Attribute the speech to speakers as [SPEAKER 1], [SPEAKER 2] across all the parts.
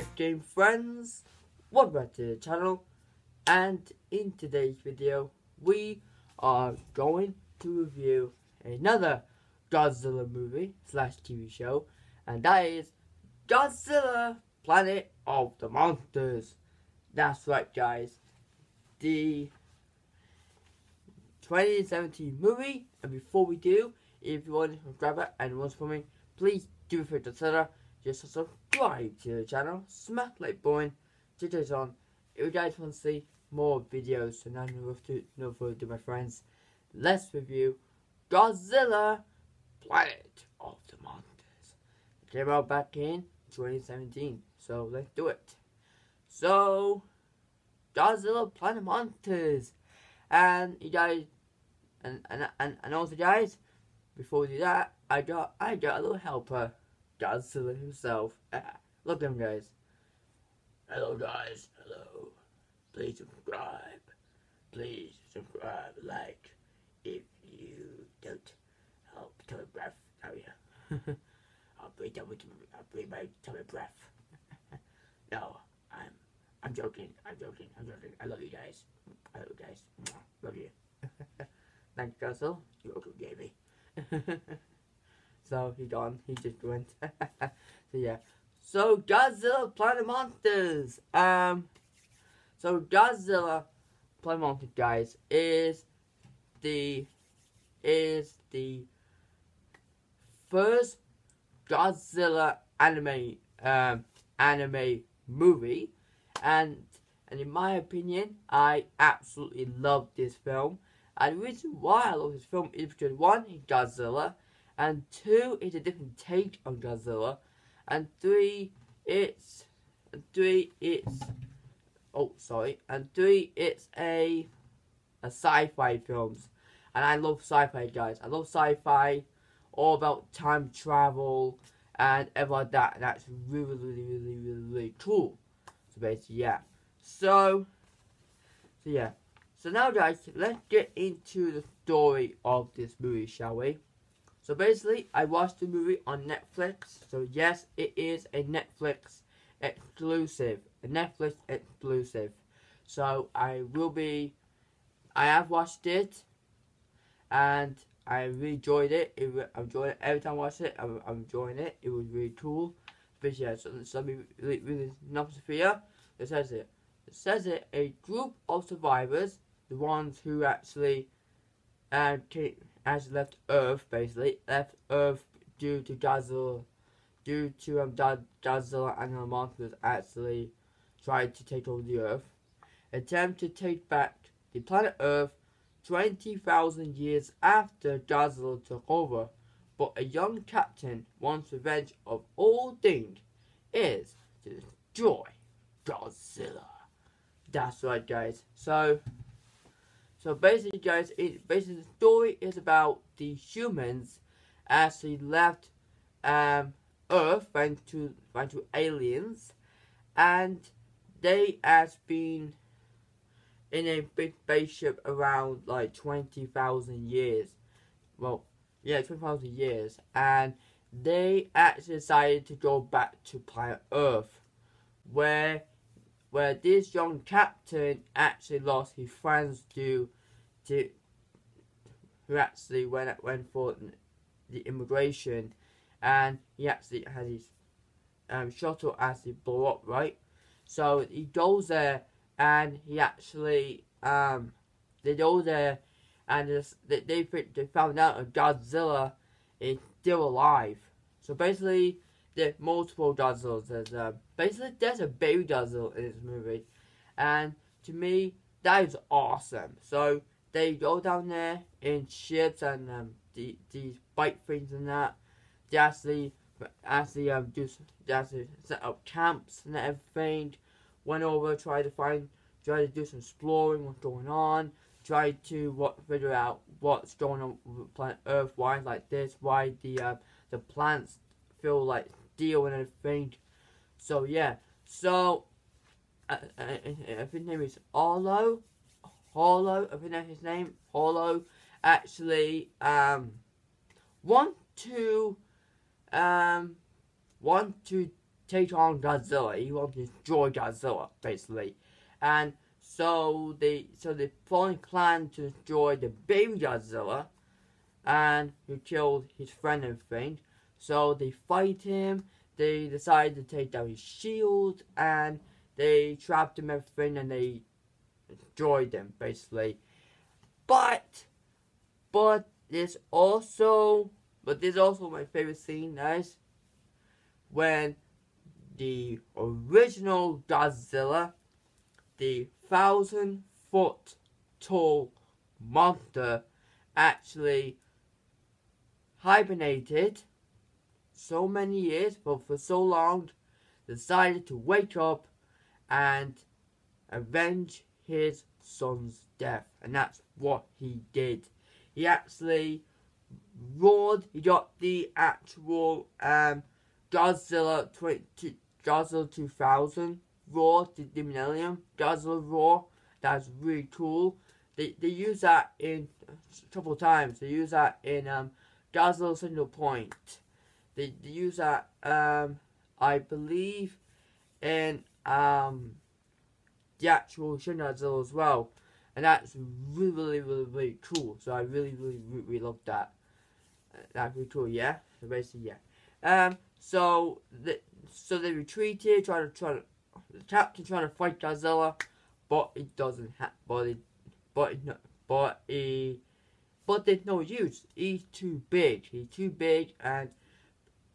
[SPEAKER 1] Epic Game friends, welcome back to the channel. And in today's video we are going to review another Godzilla movie slash TV show and that is Godzilla Planet of the Monsters. That's right guys, the 2017 movie. And before we do, if you want to subscribe and want for me, please do feel to consider just subscribe to the channel, smash like button, it on. If you guys want to see more videos, so now no further, no further my friends, let's review Godzilla Planet of the Monsters. It came out back in 2017, so let's do it. So, Godzilla Planet of Monsters, and you guys, and and and, and also guys, before we do that, I got I got a little helper. Godzilla himself. Ah, look at him, guys. Hello, guys. Hello. Please subscribe. Please subscribe. Like. If you don't help tummy breath. Oh, yeah. I'll breathe tummy, I'll breathe my tummy breath. no, I'm, I'm joking. I'm joking. I'm joking. I love you guys. I love you guys. Love you. Thanks, Godzilla. You're also gave me. So he gone. He just went. so yeah. So Godzilla Planet Monsters. Um. So Godzilla Planet Monsters, guys, is the is the first Godzilla anime um anime movie, and and in my opinion, I absolutely love this film. And the reason why I love this film is because one, Godzilla, and two, it's a different take on Godzilla. And three, it's three, it's oh sorry, and three, it's a a sci-fi films. And I love sci-fi guys. I love sci-fi, all about time travel and everything like that. And that's really, really, really, really, really cool. So basically, yeah. So, so yeah. So now, guys, let's get into the story of this movie, shall we? So basically, I watched the movie on Netflix. So yes, it is a Netflix exclusive. A Netflix exclusive. So I will be, I have watched it. And I really enjoyed it. it I'm enjoying it every time I watch it. I'm, I'm enjoying it. It was really cool. But yeah, so, so really, really not fear. It says it. It says it. A group of survivors, the ones who actually, uh, came, has left Earth, basically, left Earth due to Godzilla, due to um, and the monsters actually tried to take over the Earth, attempt to take back the planet Earth 20,000 years after Godzilla took over, but a young captain wants revenge of all things is to destroy Godzilla. That's right, guys. So, so basically, guys, it basically the story is about the humans as they left um, Earth, went to went to aliens, and they has been in a big spaceship around like twenty thousand years. Well, yeah, twenty thousand years, and they actually decided to go back to planet Earth, where where this young captain actually lost his friends due to who actually went went for the immigration, and he actually had his um, shuttle actually blew up, right? So he goes there, and he actually um, they go there, and they they they found out that Godzilla is still alive. So basically, there's multiple Godzillas. There's basically there's a baby Godzilla in this movie, and to me that is awesome. So they go down there in ships and um, the, these bike things and that. They actually actually um do they actually set up camps and everything. Went over, tried to find, tried to do some exploring, what's going on. Tried to what figure out what's going on with planet Earth, why like this, why the uh, the plants feel like steel and everything. So yeah, so uh, uh, I think his name is Arlo. Hollow, I think that's his name. Hollow actually um want to um want to take on Godzilla. He wants to destroy Godzilla, basically. And so they so they formally plan to destroy the baby Godzilla and who killed his friend and everything. So they fight him, they decide to take down his shield and they trapped him everything and they destroyed him basically. But but there's also but there's also my favorite scene, guys. When the original Godzilla, the thousand foot tall monster, actually hibernated so many years, but for so long, decided to wake up and avenge his son's death. And that's what he did. He actually roared, he got the actual um, Godzilla 20, Godzilla 2000 roar, the, the Millennium Godzilla roar. That's really cool. They, they use that in a couple of times. They use that in um, Godzilla Singular Point. They, they use that, um, I believe, in um, the actual Shin Godzilla as well. And that's really, really, really, really cool. So I really, really, really, love that. That's really cool, yeah? So basically, yeah. Um, so, the, so they retreated, trying to, try to, the captain trying to fight Godzilla, but it doesn't have, but it, but it, but he but there's no use. He's too big. He's too big, and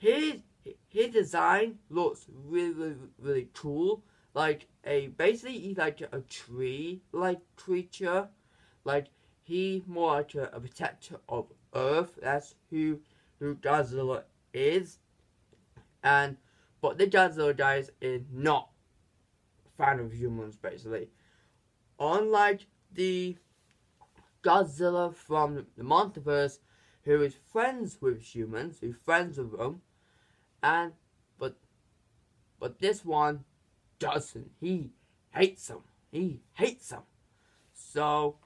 [SPEAKER 1] his his design looks really, really, really cool. Like a basically he's like a tree like creature. Like he's more like a, a protector of Earth. That's who who Godzilla is. And but the Godzilla guys is not fan of humans basically. Unlike the Godzilla from the Monsterverse, who is friends with humans, who's friends with them, and but but this one doesn't. He hates them. He hates them. So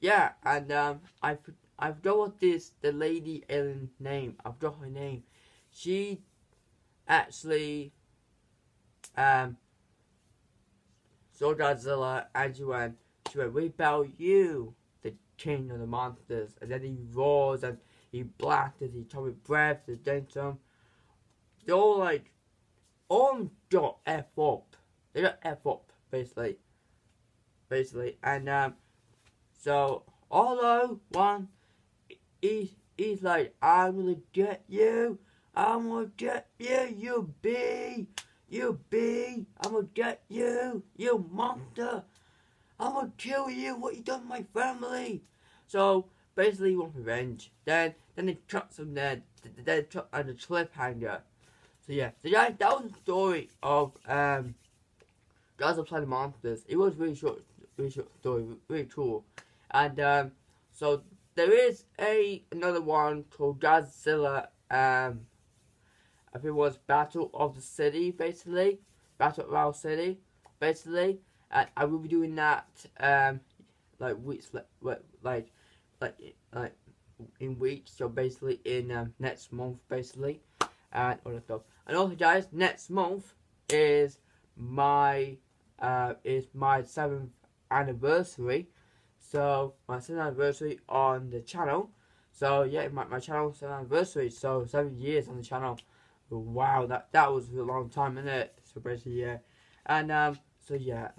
[SPEAKER 1] yeah, and um, I've I forgot what this the lady alien name. I've forgot her name. She actually um saw Godzilla and she went she went, We about you the king of the monsters. And then he roars and he blasts comes with breath then some. They're all like, on dot F up. They got F up, basically. Basically. And, um, so, although one, he's, he's like, I'm gonna get you. I'm gonna get you, you bee. You bee. I'm gonna get you, you monster. I'm gonna kill you. What you done to my family? So basically, he wants revenge. Then, then they chucks him there. Then chuck on the cliffhanger. So yeah, so yeah, that was the story of um, Godzilla Planet Monsters. It was really short, really short story, really cool. And um, so there is a another one called Godzilla. Um, I think it was Battle of the City, basically. Battle of our City, basically and I will be doing that um like weeks like like like like in weeks so basically in um, next month basically and all that stuff and also guys next month is my uh is my seventh anniversary. So my seventh anniversary on the channel. So yeah my, my channel seventh anniversary. So seven years on the channel. Wow that that was a long time isn't it? So basically yeah. And um so yeah.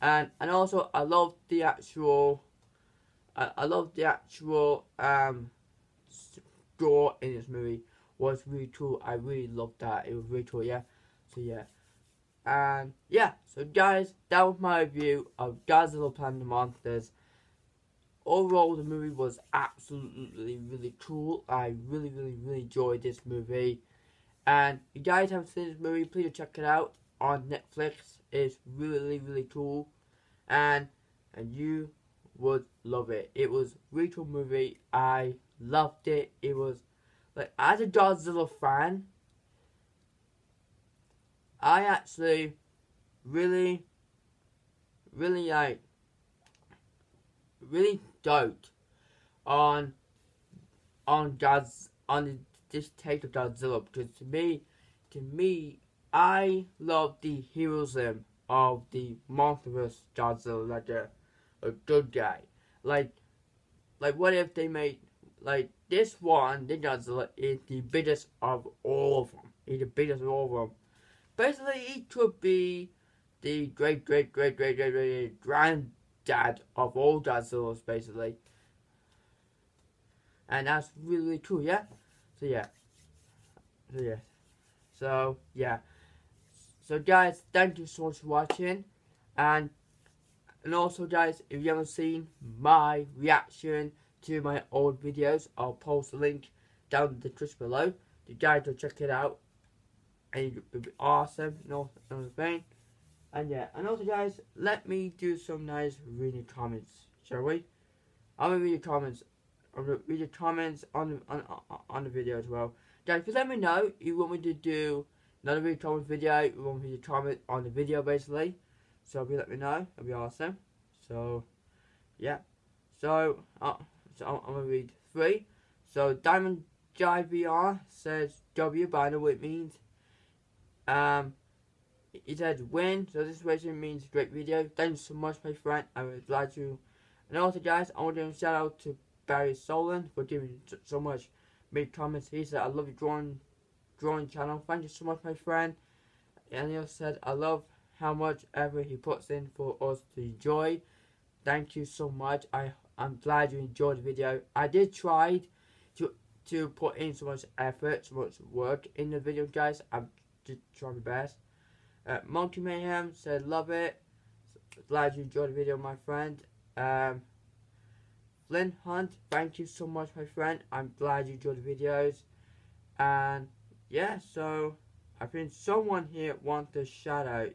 [SPEAKER 1] And and also I love the actual I, love the actual um score in this movie was really cool. I really loved that. It was really cool, yeah. So yeah. And yeah, so guys, that was my review of Godzilla Planet of Monsters. Overall, the movie was absolutely really cool. I really, really, really enjoyed this movie. And if you guys haven't seen this movie, please check it out on Netflix. It's really, really cool. And and you would love it. It was really cool movie. I loved it. It was like as a Godzilla fan, I actually really really like really dote on on God's on this take of Godzilla because to me to me I love the heroism of the monstrous Godzilla, like a, a good guy. Like, like what if they made like this one, the Godzilla is the biggest of all of them. He's the biggest of all of them. Basically, he could be the great, great, great, great, great, great granddad of all Godzillas, basically. And that's really, really cool, yeah? So, yeah. So, yeah. So, yeah. So, guys, thank you so much for watching. And, and also, guys, if you haven't seen my reaction to my old videos, I'll post a link down in the description below. You guys will check it out. And it would be awesome. No thing. And yeah, and also guys, let me do some nice reading comments, shall we? I'm gonna read your comments. I'm gonna read your comments on on on the video as well. Guys, please let me know you want me to do another read comments video. You want me to comment on the video basically. So if you let me know, it'll be awesome. So yeah. So uh, so I'm, I'm gonna read three. So Diamond JVR says W, but I know what it means. Um he said win, so this version means great video. Thanks so much, my friend. I would like to. And also, guys, I want to shout out to Barry Solon for giving so much big comments. He said, I love your drawing, drawing channel. Thank you so much, my friend. And he also said, I love how much ever he puts in for us to enjoy. Thank you so much. I, I'm glad you enjoyed the video. I did try to to put in so much effort, so much work in the video, guys. I'm just trying my best. Uh, Monkey Mayhem said, love it. Glad you enjoyed the video, my friend. Um, Flynn Hunt, thank you so much, my friend. I'm glad you enjoyed the videos. And, yeah, so, I think someone here wants a shout out.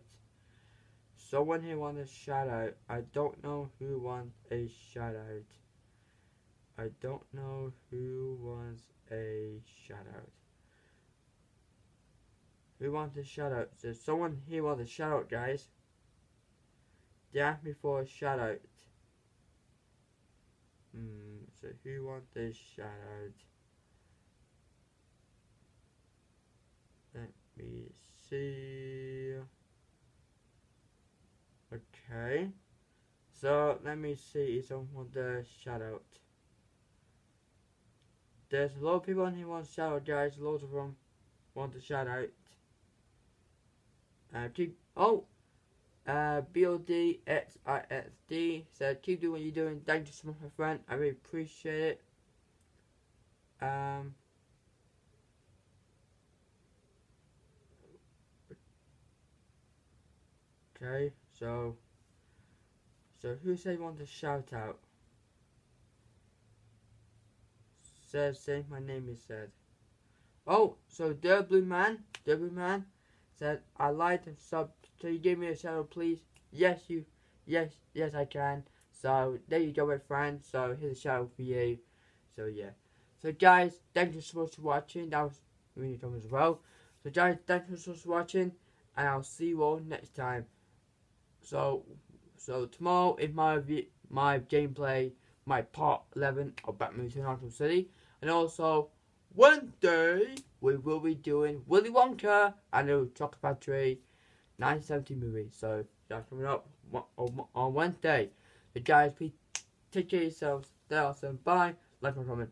[SPEAKER 1] Someone here wants a shout out. I don't know who wants a shout out. I don't know who wants a shout out. Who wants a shout out? So someone here wants a shout out, guys. They asked me for a shout out. Hmm, so who wants a shout out? Let me see. Okay. So let me see if someone wants a shout out. There's a lot of people in here want shout out, guys. Loads of them want a shout out. Uh, keep, oh, uh, B-O-D-X-I-X-D said, keep doing what you're doing. Thank you so much, my friend. I really appreciate it. Um, okay, so, so who said want to shout out? Says, say my name is said. Oh, so the blue man, the blue man said, I like and sub. So you give me a shout out, please? Yes, you. Yes, yes, I can. So there you go, my friend. So here's a shout out for you. So yeah. So guys, thank you so much for watching. That was really fun as well. So guys, thank you so much for watching, and I'll see you all next time. So, so tomorrow is my my gameplay, my part 11 of Batman Arkham City, and also Wednesday, we will be doing Willy Wonka and the Chocolate Factory 1970 movie. So that's coming up on Wednesday. So guys, please take care of yourselves. Stay awesome. Bye. Like my comment.